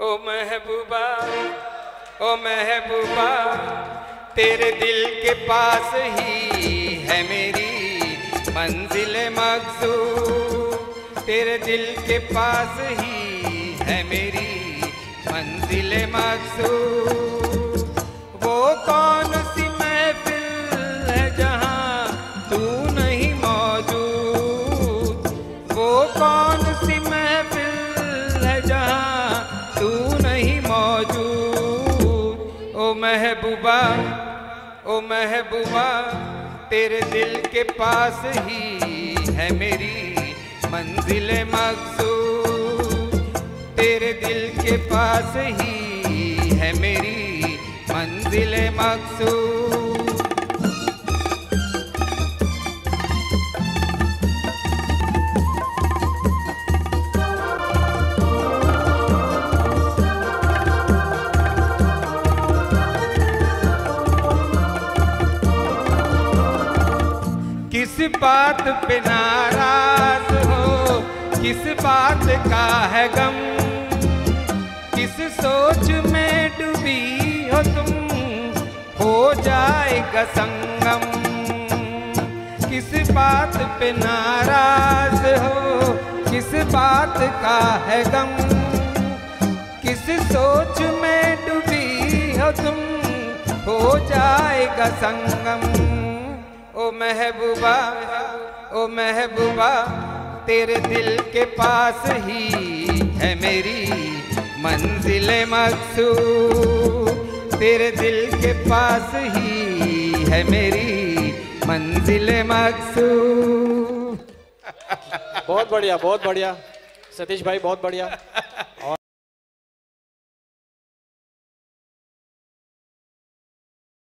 ओ महबूबा ओ महबूबा, तेरे दिल के पास ही है मेरी मंजिल मकसूद। तेरे दिल के पास ही है मेरी मंजिल मकसूद। महबूबा, ओ महबूबा, तेरे दिल के पास ही है मेरी मंजिल मकसू तेरे दिल के पास ही है मेरी मंजिल मकसूद। बात पे नाराज़ हो, किस बात का है गम? किस सोच में डूबी हो तुम? हो जाएगा संगम। किस बात पे नाराज़ हो, किस बात का है गम? किस सोच में डूबी हो तुम? हो जाएगा संगम। ओ महबूबा ओ महबूबा, तेरे दिल के पास ही है मेरी मंजिल मकसूद। तेरे दिल के पास ही है मेरी मंजिल मकसूद। बहुत बढ़िया बहुत बढ़िया। सतीश भाई, बहुत बढ़िया।